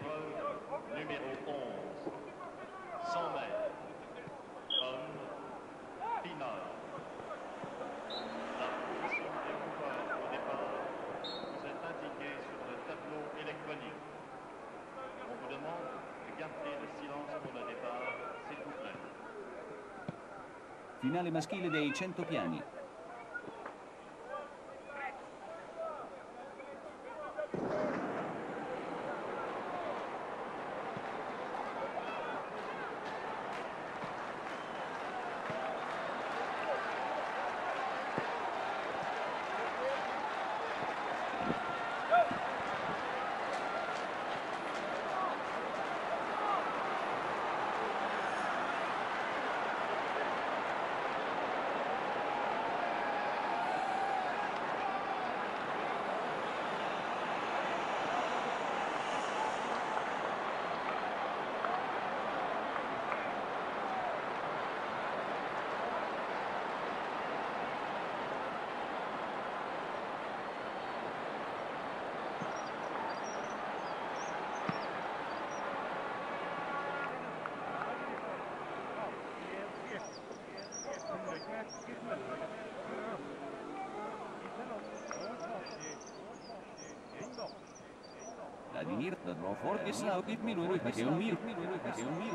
L'épreuve numéro 11. 100 mètres. Homme. Finale. La position des coureurs au départ vous est indiquée sur le tableau électronique. On vous demande de garder le silence pour le départ, s'il vous plaît. Finale maschile dei 100 piani. Мир на два форте саутит минует, хотел мир, хотел мир, хотел мир.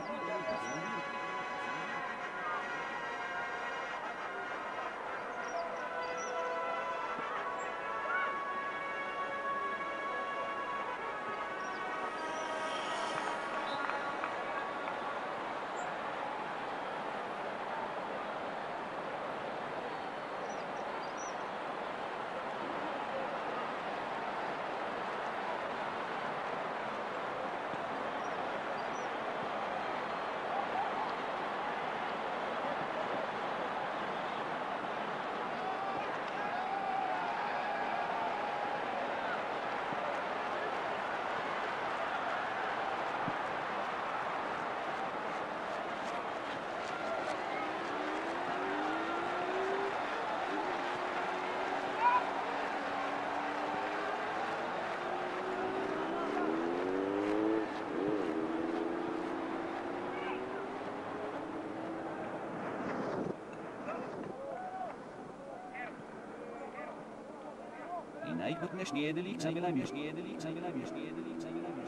najgodne śniedli, czeglami, śniedli, czeglami, śniedli, czeglami,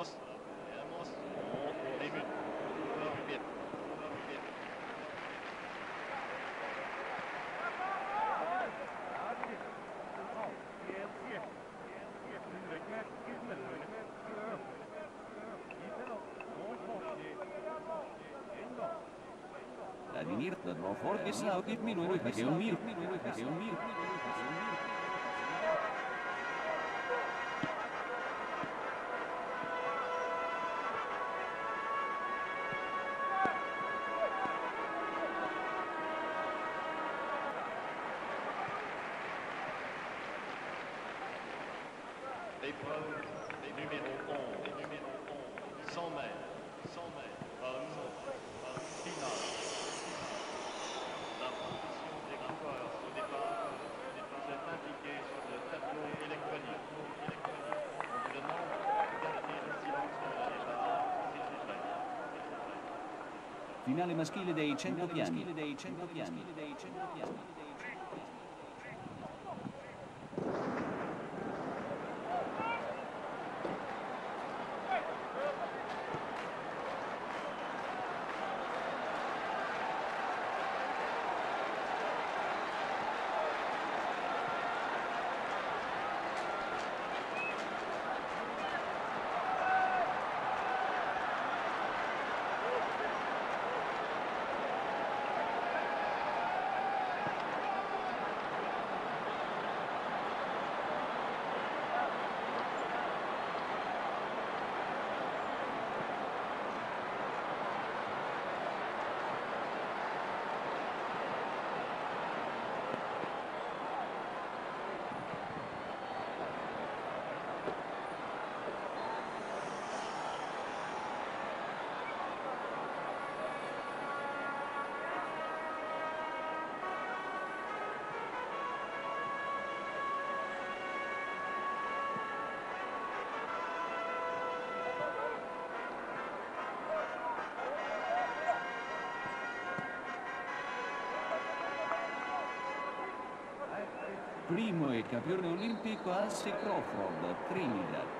Vamos. Vladimir Tadrofort Geslaugit Minut, Museum Mir, Museum Mir. L'épreuve numéro 11. Numéro 11. 100 mètres. 100 mètres. Homme. Homme. Finale. Finale maschile dei 100 piani. Primo e campione olimpico Alsi Crawford, Trinidad.